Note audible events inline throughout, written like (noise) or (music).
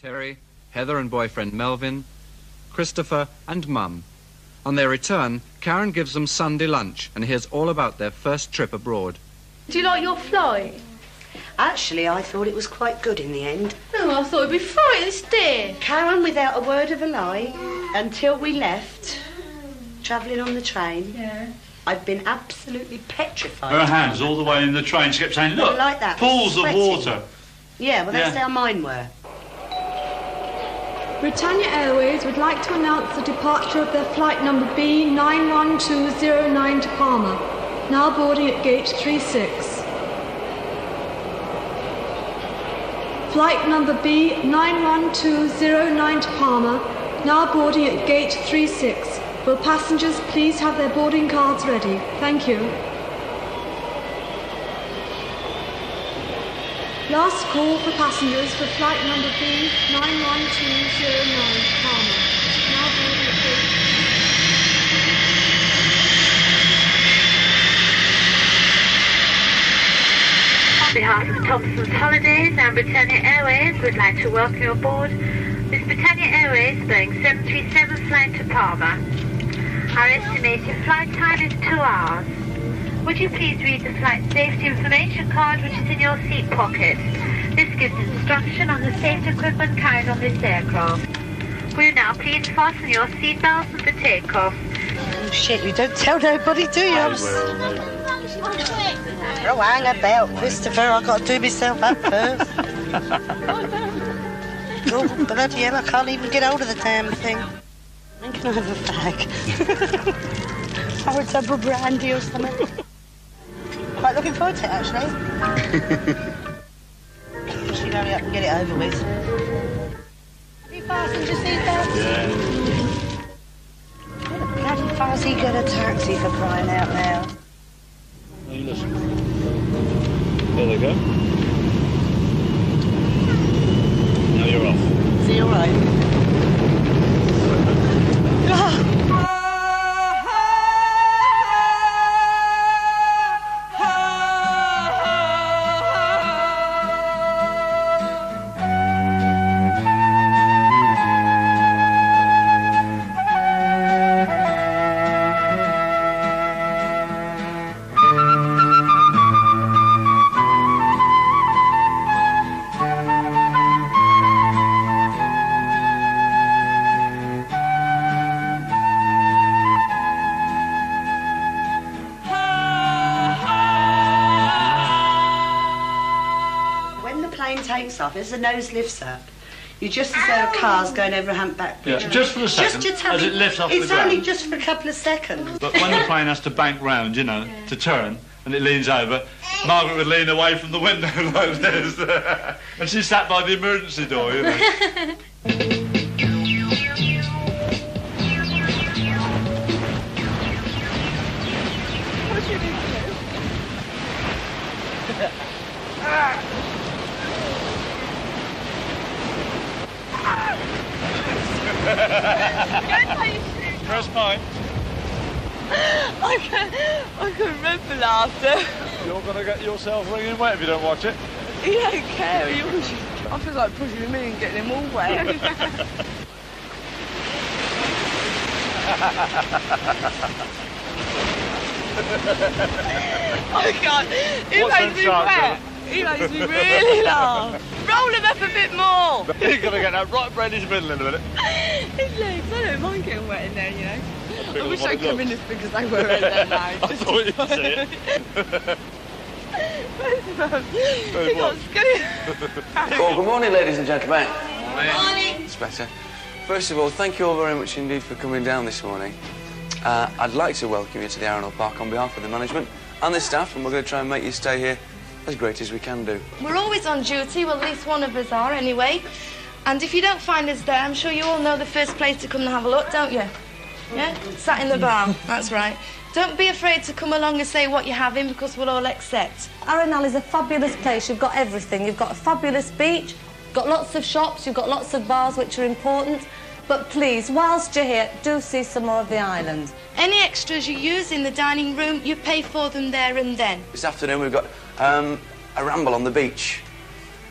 Terry, Heather and boyfriend Melvin, Christopher, and Mum. On their return, Karen gives them Sunday lunch and hears all about their first trip abroad. Do you like your flight? Actually, I thought it was quite good in the end. Oh, I thought it'd be frightens dear. Karen, without a word of a lie, until we left, travelling on the train, Yeah. I've been absolutely petrified. Her hands all the way in the train. She kept saying, look, Like that, pools of water. Yeah, well, that's Yeah. how mine were. Britannia Airways would like to announce the departure of their flight number B91209 to Palma, now boarding at gate 36. Flight number B91209 to Palma, now boarding at gate 36. Will passengers please have their boarding cards ready? Thank you. Last call for passengers for flight number B91209 to Palma, now boarding at gate On behalf of Thomson's Holidays and Britannia Airways, we'd like to welcome you aboard this Britannia Airways Boeing 737 flight to Palma. Our estimated flight time is two hours. Would you please read the flight safety information card which is in your seat pocket? This gives instruction on the safety equipment carried on this aircraft. Will you now please fasten your seatbelts for takeoff? Oh, shit, you don't tell nobody, do you? I will. Oh, hang about, Christopher. I've got to do myself up first. (laughs) oh, bloody hell, I can't even get hold of the damn thing. When can (laughs) (laughs) I have a fag? or a tub of brandy or something. Quite looking forward to it, actually. (laughs) Should hurry up and get it over with. Have you fastened your seatbelt? Yeah. Bloody fuzzy got a taxi for crying out loud. Hey, listen. There they go. Now you're off. Is he all right? (laughs) (laughs) plane takes off, as the nose lifts up, you just as though a car's going over a humpback bridge. Yeah, just for a second, Just your as it lifts off the It's only just for a couple of seconds. But when the plane has to bank round, you know, to turn, and it leans over, Margaret would lean away from the window (laughs) like this. (laughs) and she sat by the emergency door, you know. (laughs) Press mine. I can I can remember laughter. You're going to get yourself wringing wet if you don't watch it. He don't care. He always, I feel like pushing him in and getting him all wet. (laughs) I can't. He What's makes me wet. He makes me really laugh. Roll him up a bit more. (laughs) You're going to get that right brain in his middle in a minute. (laughs) His legs. I don't mind getting wet in there, you know. bigger I wish I'd come in looks. as big as they were in there now. I Just (laughs) thought you'd say it. (laughs) he got scared. (laughs) Well, good morning, ladies and gentlemen. Morning. It's better. First of all, thank you all very much indeed for coming down this morning. Uh, I'd like to welcome you to the Arundel Park on behalf of the management and the staff, and we're going to try and make you stay here as great as we can do. We're always on duty, well, at least one of us are anyway. And if you don't find us there, I'm sure you all know the first place to come and have a look, don't you? Yeah? Sat in the bar, (laughs) that's right. Don't be afraid to come along and say what you're having because we'll all accept. Arundel is a fabulous place. You've got everything. You've got a fabulous beach, got lots of shops, you've got lots of bars which are important. But please, whilst you're here, do see some more of the island. Any extras you use in the dining room, you pay for them there and then. This afternoon we've got um, a ramble on the beach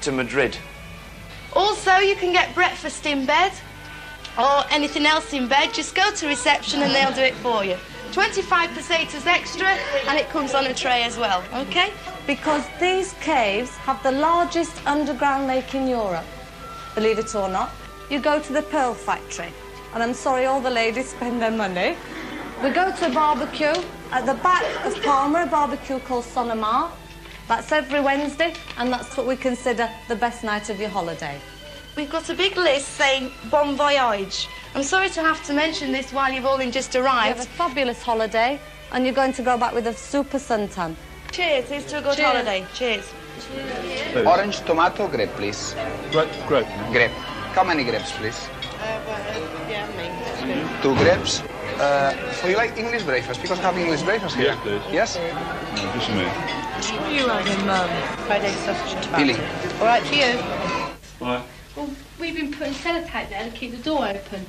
to Madrid. Also, you can get breakfast in bed or anything else in bed. Just go to reception and they'll do it for you. 25 pesetas extra and it comes on a tray as well, okay? Because these caves have the largest underground lake in Europe. Believe it or not, you go to the Pearl Factory, and I'm sorry all the ladies spend their money. We go to a barbecue at the back of Palma, a barbecue called Sonoma. That's every Wednesday, and that's what we consider the best night of your holiday. We've got a big list saying bon voyage. I'm sorry to have to mention this while you've all just You arrived. have a fabulous holiday, and you're going to go back with a super suntan. Cheers, here's to a good Cheers. holiday. Cheers. Orange, tomato, grape, please. Grape, grape. Grape. How many grapes, please? Uh, uh, Two grapes. Uh, so you like English breakfast? Because I have English breakfast here. Yes, please. Yes? No, just a minute. You having, Mum? Fried egg sausage and Peeling. tomato. All right for you. Right. Well, we've been putting sellotape there to keep the door open.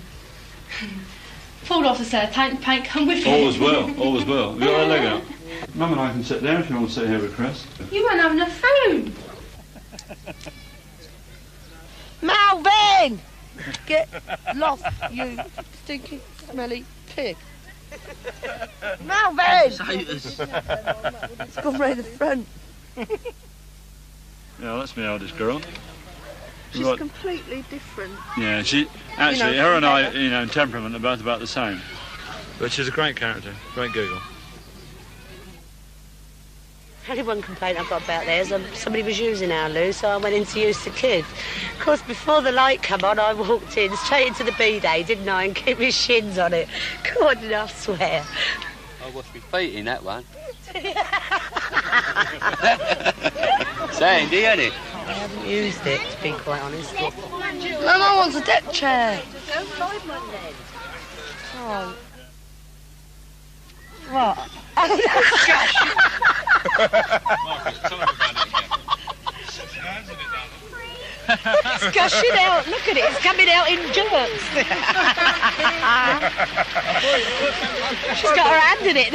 (laughs) Pulled off the sellotape, and paint come with it. All is well, all is well. Have you got a leg out? (laughs) Mum and I can sit there if you want to sit here with Chris. You weren't having a phone. Melvin! Get lost, you stinky, smelly pig. Melvin! (laughs) It's gone round the front. (laughs) Yeah, that's my eldest girl. She's Right. completely different. Yeah, she actually, You know, her and I, you know, in temperament are both about the same. But she's a great character, great Google. Only one complaint I've got about there is um, somebody was using our loo, so I went in to use the kids. Of course, before the light come on, I walked in straight into the bidet, didn't I, and kept my shins on it. God, did I swear. I wash my feet in that one. Saying, do you, ain't it? I haven't used it, to be quite honest. Mama wants a deck chair. Oh. What? It's gushing out. Look at it. It's coming out in jerks. She's got her hand in it.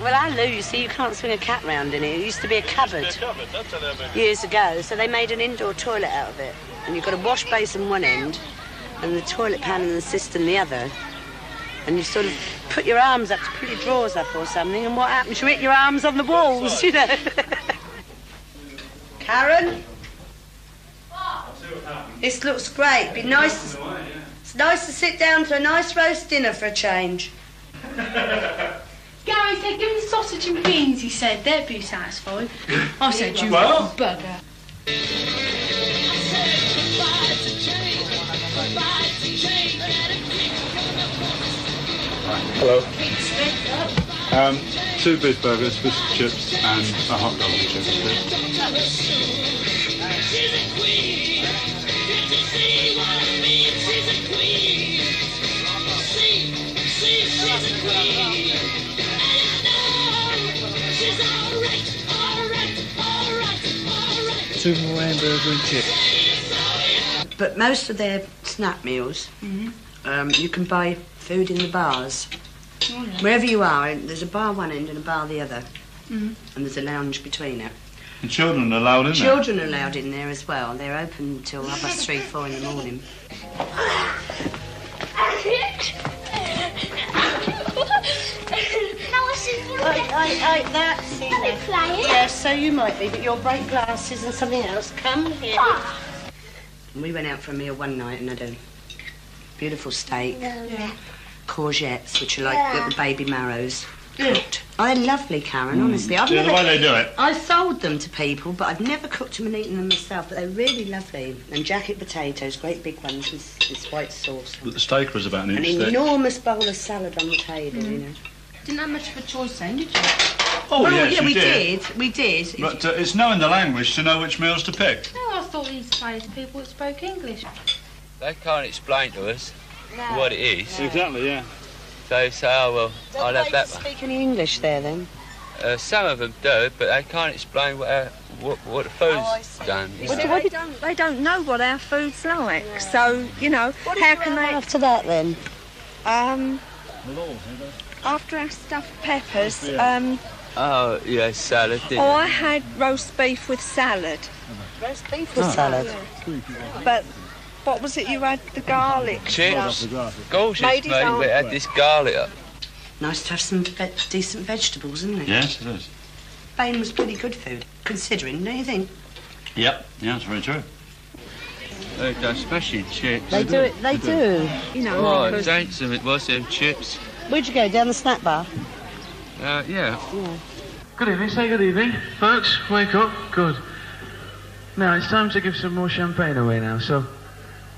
well, our loo, you see, you can't swing a cat round in it. It used to be a cupboard years ago, so they made an indoor toilet out of it. And you've got a wash basin one end and the toilet pan and the cistern the other. And you sort of put your arms up to put your drawers up or something, and what happens? You hit your arms on the walls, you know. (laughs) Karen? This looks great. Be nice. It's nice to sit down to a nice roast dinner for a change. (laughs) Gary said, give me the sausage and beans, he said. They'd be satisfied. I said, (laughs) you Well. little bugger. Hello. Um, two beef burgers, with chips, and a hot dog with chips, please. Two more hamburger and chips. But most of their snack meals, um, you can buy food in the bars. Wherever you are, there's a bar one end and a bar the other, Mhm. and there's a lounge between it. And children are allowed in there. Children are allowed in there as well. They're open until half past three, four in the morning. I, I, I, that's it. Yes, so you might be, but you'll break glasses and something else. Come here. We went out for a meal one night and had a beautiful steak, courgettes, which are like little baby marrows. Cooked. They're lovely, Karen, honestly. I've Yeah, the way they do it. I sold them to people, but I've never cooked them and eaten them myself, but they're really lovely. And jacket potatoes, great big ones with this white sauce. But the steak was about an An inch thick. enormous bowl of salad on the table, you know. Didn't have much of a choice then, did you? Oh, well, yes, yeah, we did. did. We did. But uh, it's knowing the language to know which meals to pick. No, I thought these Spanish people that spoke English. They can't explain to us what it is. Exactly, yeah. They say, oh, well, I'll have that one. Do you speak any English there, then? Uh, some of them do, but they can't explain what, uh, what, what the food's done. you know. they, don't, they don't know what our food's like, so, you know, what how can they... After that, then? Um, after our stuffed peppers, um, Oh, yeah, salad, didn't oh. I had roast beef with salad. Roast beef or salad? But what was it you had? The garlic. Chips. stuff? Of course, it's Ladies mate, aren't- but it had this garlic up. Nice to have some ve- decent vegetables, isn't it? Yes, it is. Spain was pretty good food, considering, don't you think? Yep, yeah, that's very true. They do smashing chips. They do it. They do. You know. Oh, because- it's handsome it was, them chips. Where'd you go? Down the snack bar. Uh, yeah. Good evening, say good evening. Folks, wake up. Good. Now, it's time to give some more champagne away now. So,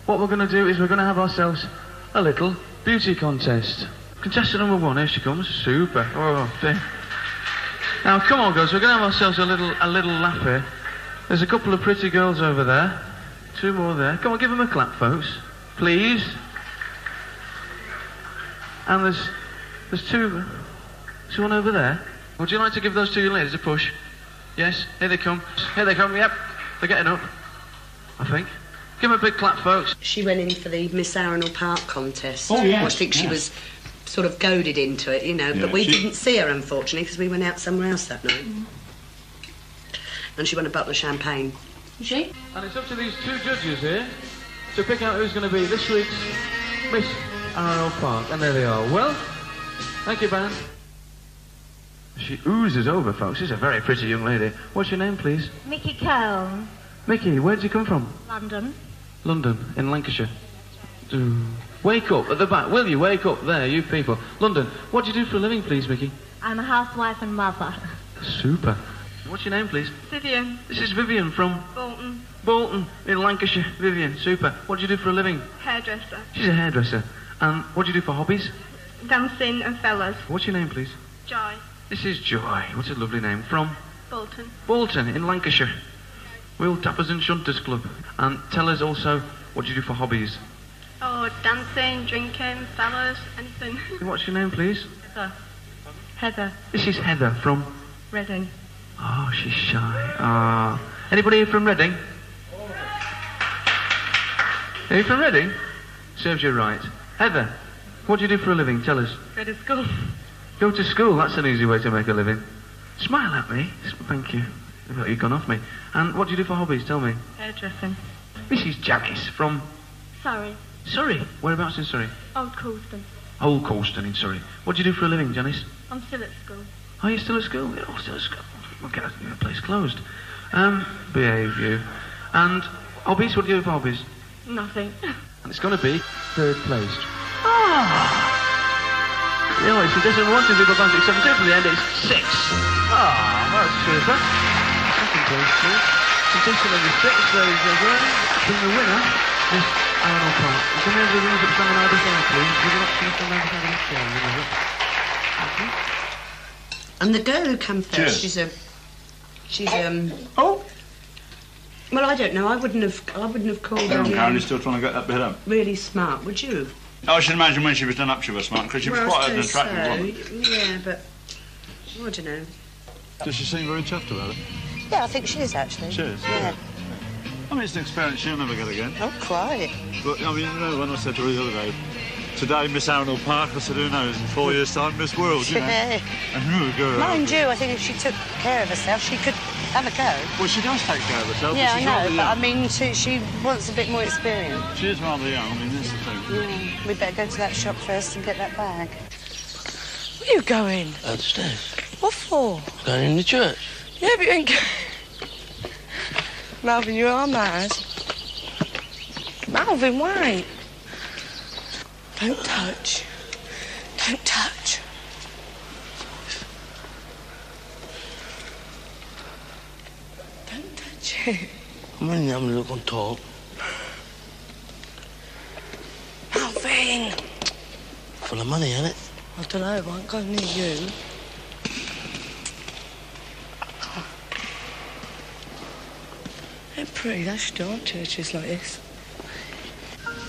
what we're going to do is we're going to have ourselves a little beauty contest. Contestant number one, here she comes. Super. Oh, dear. Now, come on, girls. We're going to have ourselves a little, a little laugh here. There's a couple of pretty girls over there. Two more there. Come on, give them a clap, folks. Please. And there's, there's two, there's one over there. Would you like to give those two ladies a push? Yes, here they come. Here they come, yep. They're getting up, I think. Give them a big clap, folks. She went in for the Miss Arundel Park contest. Oh, yes, I think she yes. was sort of goaded into it, you know. Yeah, but we she- didn't see her, unfortunately, because we went out somewhere else that night. And she won a bottle of champagne. She? And it's up to these two judges here to pick out who's going to be this week's Miss Arundel Park. And there they are. Well, thank you, band. She oozes over, folks. She's a very pretty young lady. What's your name, please? Mickey Cone, Mickey, where did you come from? London. London, in Lancashire. Do- Wake up at the back, will you? Wake up there, you people. London, what do you do for a living, please, Mickey? I'm a housewife and mother. Super. What's your name, please? Vivian. This is Vivian from Bolton. Bolton, in Lancashire. Vivian, super. What do you do for a living? Hairdresser. She's a hairdresser. And what do you do for hobbies? Dancing and fellas. What's your name, please? Joy. This is Joy. What's a lovely name? From Bolton. Bolton, in Lancashire. Wheel Tappers and Shunters Club. And tell us also what do you do for hobbies? Oh, dancing, drinking, fellas, anything. (laughs) What's your name, please? Heather. Heather. This is Heather from. Reading. Oh, she's shy. Ah. Anybody here from Reading? Are you from Reading? Serves you right. Heather, what do you do for a living? Tell us. Go to school. Go to school. That's an easy way to make a living. Smile at me. Thank you. I thought you'd gone off me. And what do you do for hobbies? Tell me. Hairdressing. This is Janice from Sorry. Surrey. Whereabouts in Surrey? Old Coulsdon. Old Coulsdon in Surrey. What do you do for a living, Janice? I'm still at school. Are you still at school? You're all still at school. We'll get the place closed. Um, behave you. And hobbies? What do you do for hobbies? Nothing. And it's going to be third place. Ah! You know, contestant one, two, people, five, six, seven, two. For the end, it's six. Ah, that's super. Second place, please. Contestant number six, ladies and gentlemen. From the winner, Miss Arnold Park. Can we have the winners up stand either side, please? Would you like to stand on either side of the chair? Thank you. And the girl who came first, Cheers. she's a, she's um. Oh. Well, I don't know. I wouldn't have. I wouldn't have called her Hang on, Karen, um, you're still trying to get that bit up. really smart, would you? I should imagine when she was done up, she was smart, because she was well, quite an attractive so. woman. Yeah, but I don't know. Does she seem very chuffed about it? Yeah, I think she is actually. She is, Yeah. I mean, it's an experience she'll never get again. Oh, quite. But, I mean, you know, when I said to her the other day, today Miss Arundel Park, I said, who knows, in four (laughs) years' time, Miss World, you know. Yeah. And who would go Mind you, I think if she took care of herself, she could have a go. Well, she does take care of herself. yeah, but I know, but. I mean, she, she wants a bit more experience. She is rather young, I mean, that's the thing. Yeah. We'd better go to that shop first and get that bag. Where are you going? Upstairs. What for? Going in the church. Yeah, but you ain't Melvin, you are mad. Melvin, wait. Don't touch. Don't touch. Don't touch it. I'm only having a look on top. Melvin! Full of money, ain't it? I don't know, I won't go near you. They're pretty, that's still churches like this.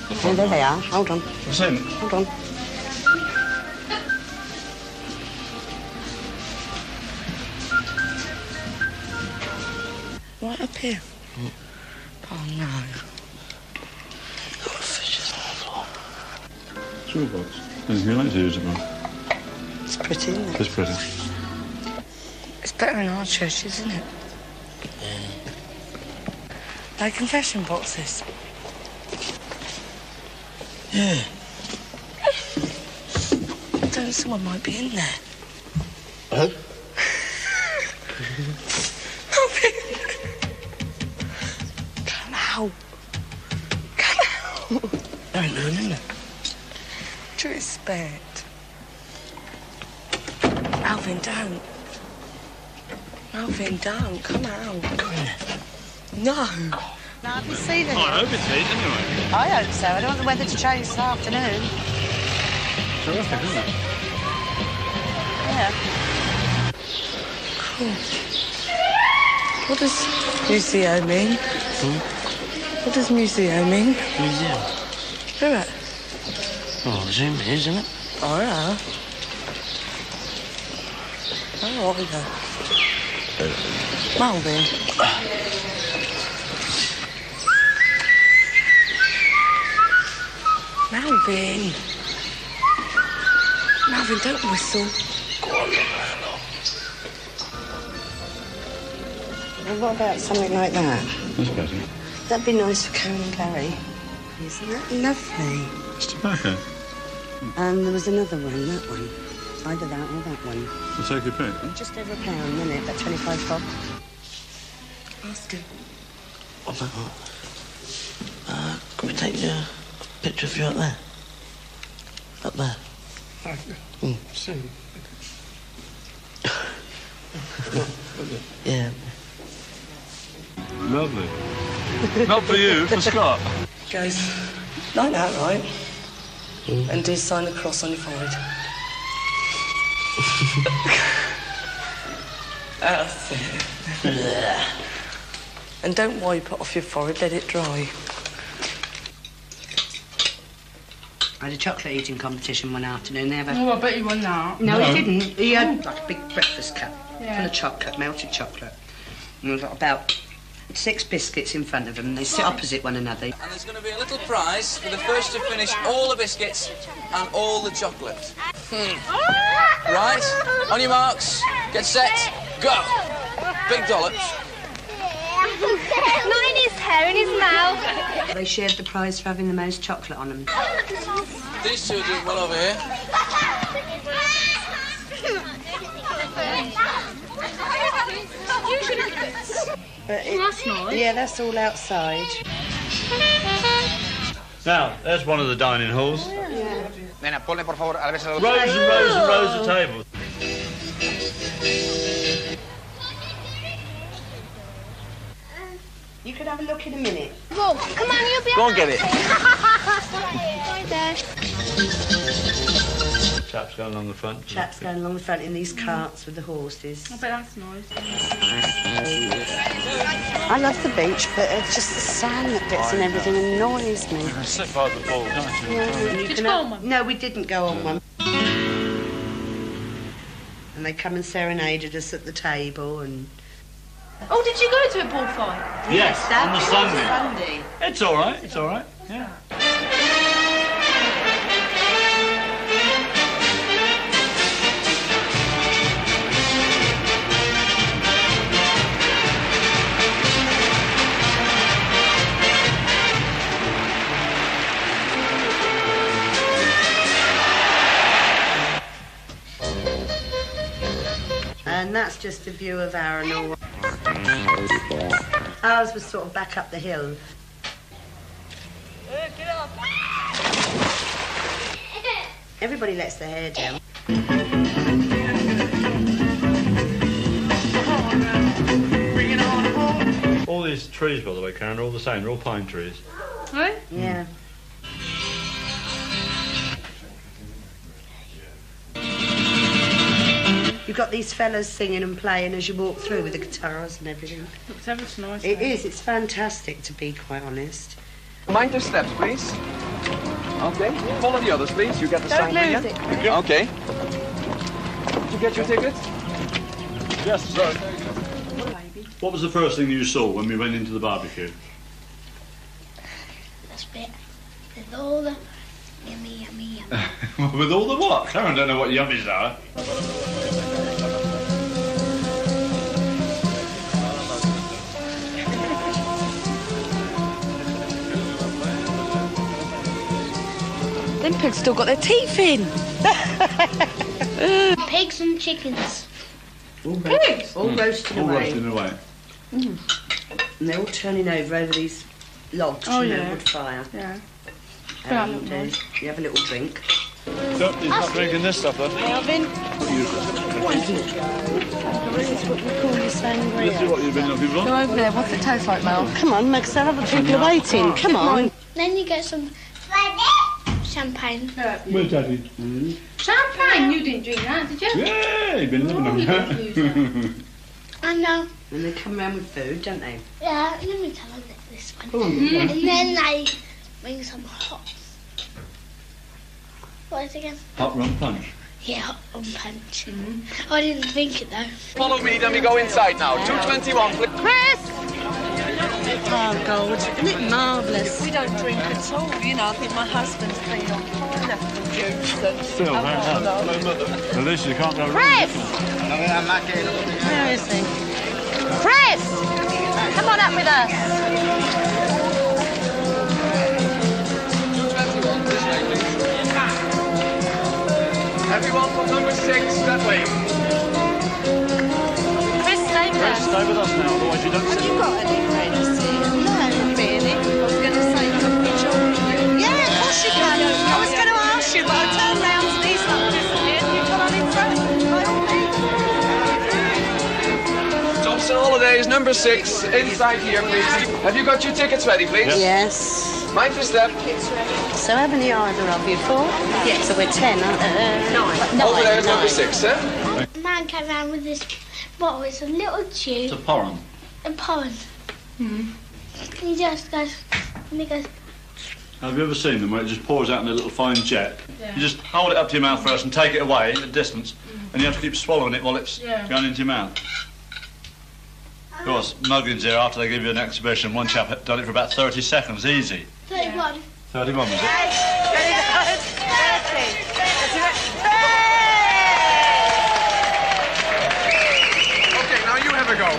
Oh, there they are. Hold on. What's in? Hold on. Right up here. Hmm. Oh no. Toolbox. Anything you like to use it, man? It's pretty, isn't it? It's pretty. It's better in our church, isn't it? Like confession boxes. Yeah. Don't someone might be in there. Huh? (laughs) Come out. Come out. There ain't none in there. To respect. Alvin, don't. Alvin, don't. Come out. No. Now, have you seen it? Oh, I hope it's neat anyway. I hope so. I don't want the weather to change this afternoon. Terrific, isn't it? Yeah. Cool. What does museo mean? Hmm? What does museo mean? Museum. Who it? Oh, zoom it, isn't it? Oh, yeah. Oh, yeah. Uh, Melvin. (coughs) Melvin. Melvin, don't whistle. Well, what about something like that? That's better. That'd be nice for Karen and Gary. Isn't that lovely? It's tobacco. And there was another one, that one. Either that or that one. We'll take your pick. Just over a pound, isn't it? About 25 bob. Ask him. What about that? Uh, can we take a picture of you up there? Up there. Thank you. Mm. See. (laughs) Yeah. Lovely. Not for you, for Scott. Goes like that, right? And do sign the cross on your forehead. (laughs) That's it. and don't wipe it off your forehead, let it dry. I had a chocolate eating competition one afternoon. They have a... Oh, I bet you won that. No, he didn't. He had like a big breakfast cup Yeah. full of chocolate, melted chocolate. And we've got about six biscuits in front of them. They sit opposite one another. And there's going to be a little prize for the first to finish all the biscuits and all the chocolate. Hmm. Right, on your marks, get set, go. Big dollops. (laughs) Not in his hair, in his mouth. They shared the prize for having the most chocolate on them. These two are doing well over here. But it- That's nice. Yeah, that's all outside. Now, there's one of the dining halls. Nena, ponle por favor a la Rows and rows and rows of oh. tables. You could have a look in a minute. Go, come on, you'll be Go and get it. (laughs) Chaps going along the front. Chaps going along the front in these carts with the horses. I bet that's nice. I love the beach, but it's just the sand that gets and everything annoys me. Sit by the pool, don't you? You Did you go on one? No, we didn't go on one. And they come and serenaded us at the table and... Oh, did you go to a ball fight? Yes, that on the Sunday. Sunday. It's all right, it's all right. Yeah. And that's just a view of our Arundel. Ours was sort of back up the hill. Everybody lets their hair down. All these trees, by the way, Karen, are all the same. They're all pine trees. Right? Yeah. You've got these fellas singing and playing as you walk through with the guitars and everything. Looks ever so nice. It though. is, it's fantastic to be quite honest. Mind your steps, please. Okay. Follow the others, please. You get the Don't sangria. lose it. Okay. Did you get your ticket? Yes, sir. What was the first thing you saw when we went into the barbecue? This bit with all the yummy, yummy, yummy. (laughs) With all the what? Karen don't know what yummies are. Them pigs still got their teeth in. (laughs) Pigs and chickens. All Pigs? All roasting All away. roasting away. Mm. And they're all turning over over these logs Oh, from yeah. the wood fire. Yeah. And uh, you have a little drink. Don't, he's not drinking this stuff, though. Melvin, what is it? This is what we call the sangria. This is what you've been looking for. Go over there. What's it taste like, Mel? Come on, Max, other people are waiting. Come on. Then you get some champagne. Where's Daddy? Mm. Champagne? You didn't drink that, did you? Yeah, you've been oh, living on that. (laughs) I know. And they come round with food, don't they? Yeah, let me tell them this one. Oh, yeah. And then they bring some hot. What is it again? Hot rum punch. Yeah, hot rum punch. Mm-hmm. I didn't think it though. Follow me, then we go inside now. 221, please. Chris! Oh, God, isn't it marvellous? We don't drink at all. You know, I think my husband's clean on pineapple juice. and Still, very alcohol. nice. At least you can't go wrong. Chris! Where is he? Chris! Come on up with us. Everyone from number six, that way. Chris, stay with Chris, us. stay with us now, otherwise you don't Have sit. you got any friends Thomson number six, inside here, please. Have you got your tickets ready, please? Yes. Mind your step. So how many either of you? Four? Yes. So we're ten, aren't we? Uh, nine. Over there is number six, sir. A man came around with this bottle. It's a little tube. It's a porrón. a pollen. Hmm. He just goes, and he goes, Have you ever seen them where it just pours out in a little fine jet? Yeah. You just hold it up to your mouth first and take it away at a distance, and you have to keep swallowing it while it's Yeah. going into your mouth. Of course, Muggins here, after they give you an exhibition, one chap had done it for about 30 seconds, easy. 31. 31 was it? Okay, now you have a go.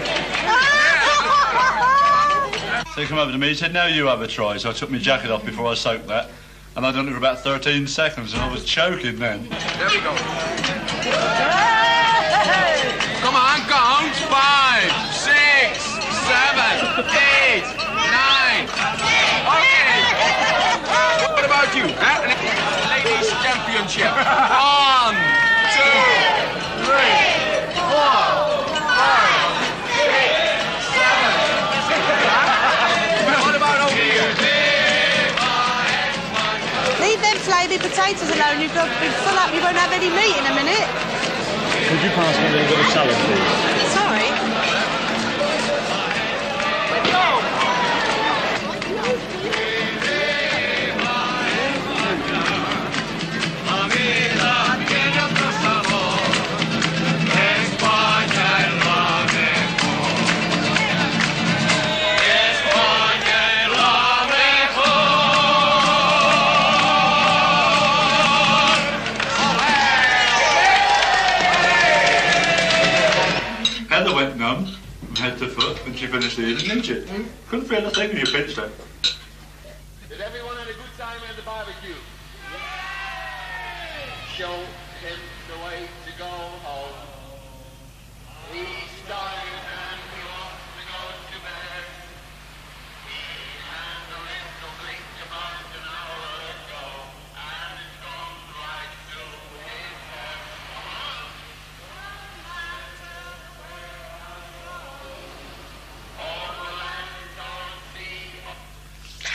So he come over to me, he said, now you have a try. So I took my jacket off before I soaked that, and I'd done it for about 13 seconds, and I was choking then. There we go. Seven, eight, nine. Okay. What about you? Huh? Ladies Championship. One, two, three, four, five, six, seven. What about over here? Leave them flaming potatoes alone. You've got to be full up. You won't have any meat in a minute. Could you pass me a little bit of salad, please? Hmm? to foot when she finished eating, didn't she? Couldn't feel a thing when you pinched her.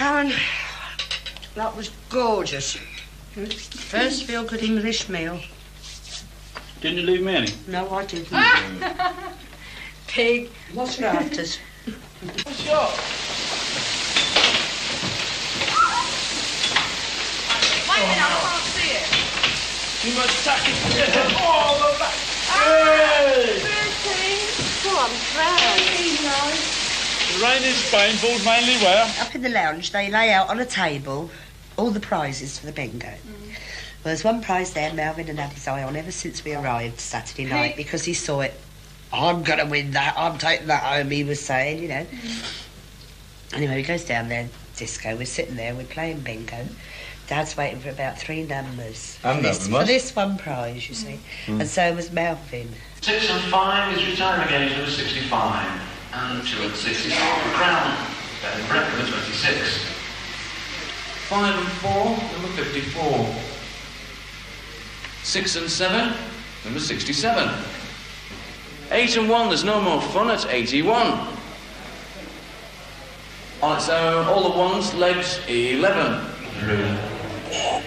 Karen, that was gorgeous. First feel good English meal. Didn't you leave me any? No, I didn't. (laughs) Pig. What's your (laughs) afters? Sure. You must tuck it all the back. Oh, hey! Oh, I'm proud. The rain in Spain falls mainly where? Up in the lounge, they lay out on a table all the prizes for the bingo. Well, there's one prize there Melvin and had his eye on ever since we arrived Saturday night because he saw it. I'm going to win that. I'm taking that home, he was saying, you know. Anyway, he goes down there, disco. We're sitting there, we're playing bingo. Dad's waiting for about three numbers. And for, this, Melvin for this one prize, you see. Mm. And so was Melvin. Six and five is retiring age number 65. And two and six is half a crown. Brett number 26. Five and four, number 54. Six and seven, number 67. Eight and one, there's no more fun at 81. On its own, all the ones, legs, 11.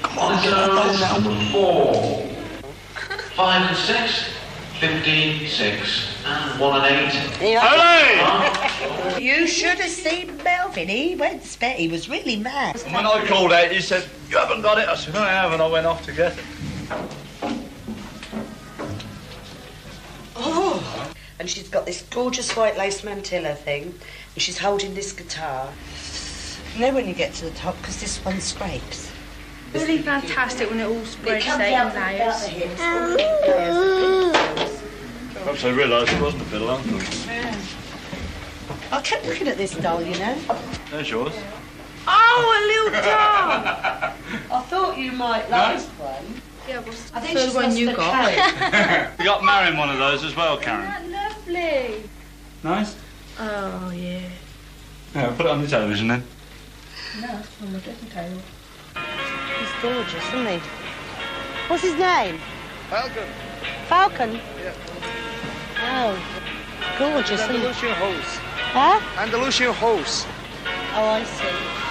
come on, number four. Five and six, 15, six, and one and eight. You should have seen Melvin. He went spent. He was really mad. And when I called out, he said, You haven't got it. I said, I have, and I went off to get it. Oh. And she's got this gorgeous white lace mantilla thing, and she's holding this guitar. You know when you get to the top, because this one scrapes. Really fantastic when it all It spreads comes out out in layers. The hips. Perhaps I realised it wasn't a fiddle uncle. I kept looking at this doll, you know. There's yours. Oh, a little doll! I thought you might like one. Yeah, what's I think the she's one (laughs) you got? coat. you got marrying one of those as well, Karen. Lovely. Nice. Oh, yeah. Yeah, put it on the television then. No, it's from a different table. He's gorgeous, isn't he? What's his name? Falcon. Falcon? Yeah. Oh, gorgeous? Andalusian hose. Huh? Andalusian hose. Oh, I see.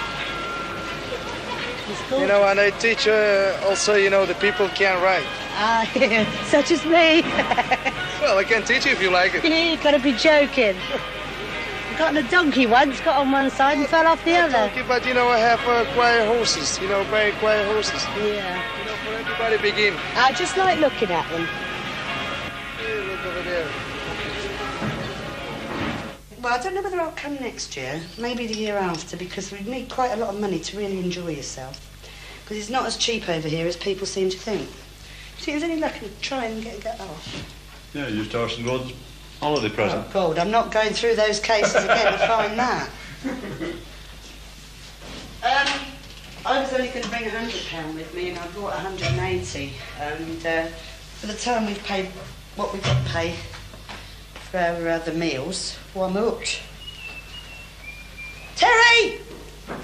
You know, and I teach uh, also, you know, the people can't write. Ah, (laughs) such as me. (laughs) Well, I can teach you if you like it. You've got to be joking. Got on a donkey once, got on one side and fell off the other. Okay, but you know, I have uh, quiet horses. You know, very quiet horses. Yeah. You know, for everybody begin. I just like looking at them. Well, I don't know whether I'll come next year, maybe the year after, because we need quite a lot of money to really enjoy yourself. Because it's not as cheap over here as people seem to think. See, there's any luck in trying and get, get off. Yeah, used Orson Gordon's holiday present. Oh, God, I'm not going through those cases again to find that. Um, I was only going to bring a hundred pound with me, and I brought a hundred and eighty. And uh, for the time we've paid what we've got to pay for our uh, the meals, well, I'm hooked. Terry,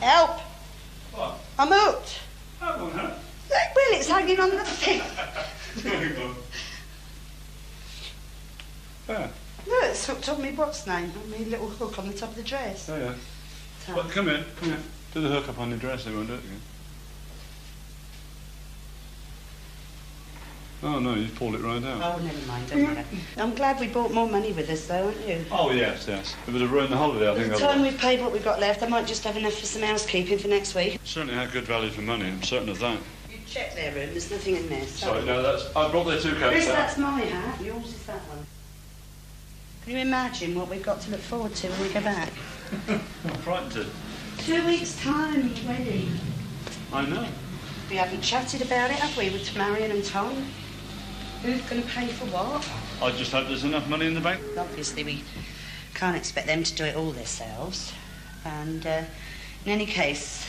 help! What? I'm hooked. That one, huh? Well, it's hanging on the thing. (laughs) Yeah. No, it's hooked on me. What's name? On me little hook on the top of the dress. Oh, yeah. But come here, come here. Do the hook up on your dress, they won't do it again. Oh, no, you've pulled it right out. Oh, never mind, don't matter. I'm glad we brought more money with us, though, aren't you? Oh, yes, yes. It would have ruined the holiday, I By think. the time otherwise. we've paid what we've got left, I might just have enough for some housekeeping for next week. Certainly had good value for money, I'm certain of that. You check their room, there's nothing in there. Sorry, no, that's... I brought their two coats Chris, out. that's my hat. Yours is that one. Can you imagine what we've got to look forward to when we go back? (laughs) I'm frightened to. Two weeks' time already. I know. We haven't chatted about it, have we, with Marion and Tom? Who's going to pay for what? I just hope there's enough money in the bank. Obviously, we can't expect them to do it all themselves. And uh, in any case,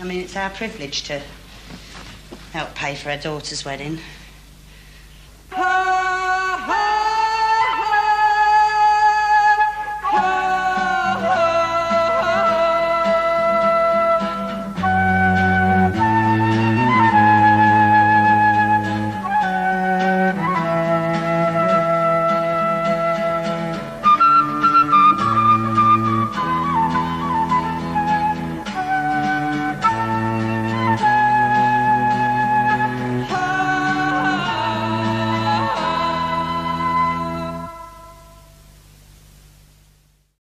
I mean, it's our privilege to help pay for our daughter's wedding.